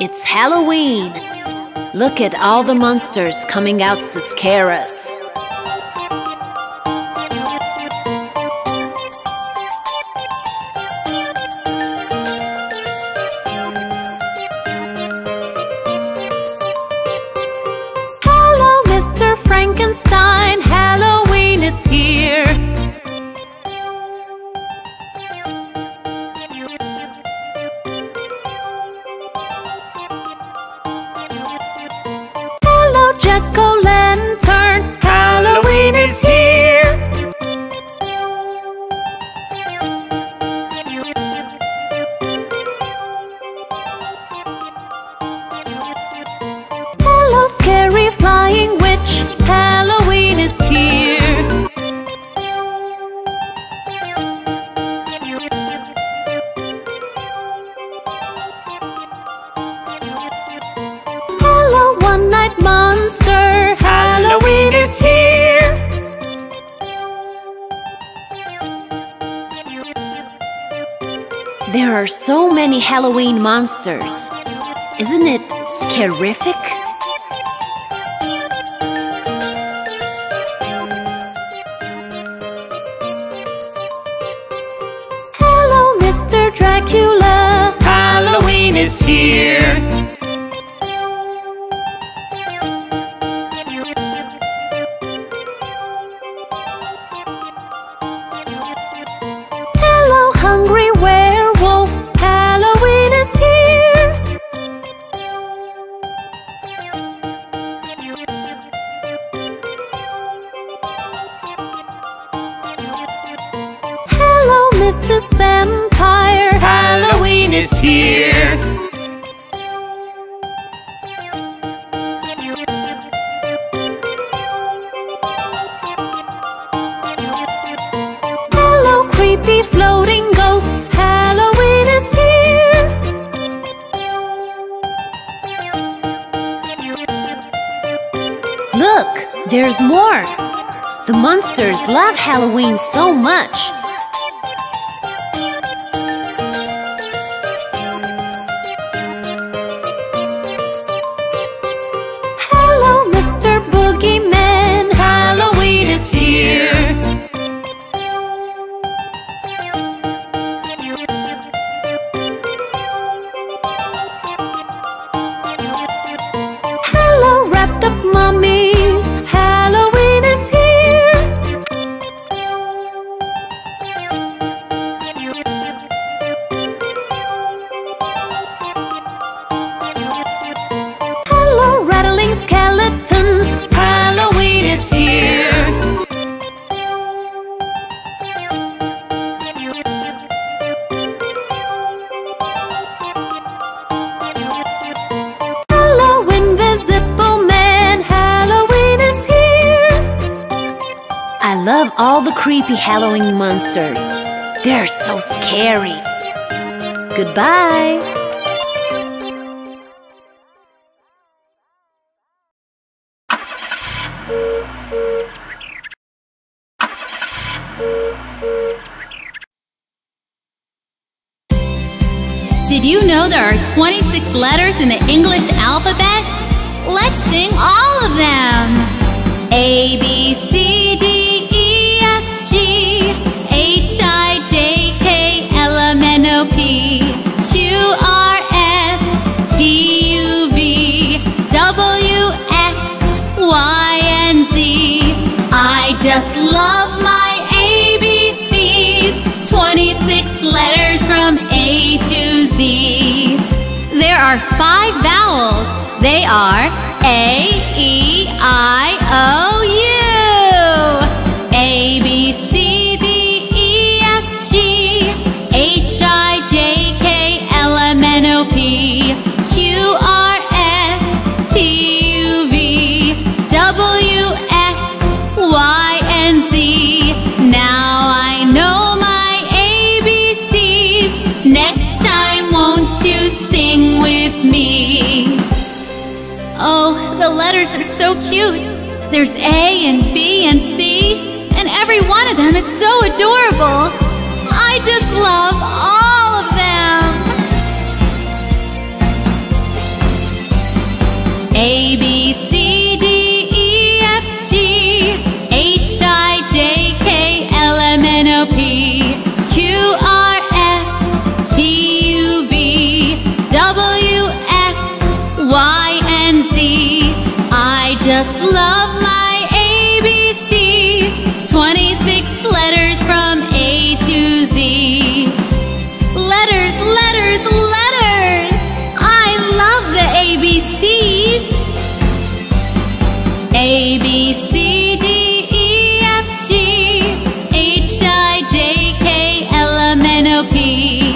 It's Halloween. Look at all the monsters coming out to scare us. Hello, Mr. Frankenstein. There are so many Halloween monsters. Isn't it scarific? Hello, Mr. Dracula. Halloween is here. Creepy floating ghosts. Halloween is here. Look, there's more. The monsters love Halloween so much. Love all the creepy Halloween monsters. They're so scary. Goodbye. Did you know there are 26 letters in the English alphabet? Let's sing all of them. A, B, C, D, just love my ABCs. 26 letters from A to Z. There are five vowels. They are A, E, I, O, sing with me? Oh, the letters are so cute. There's A and B and C, and every one of them is so adorable. Just love my ABCs. 26 letters from A to Z. Letters, letters, letters. I love the ABCs. A, B, C, D, E, F, G, H, I, J, K, L, M, N, O, P.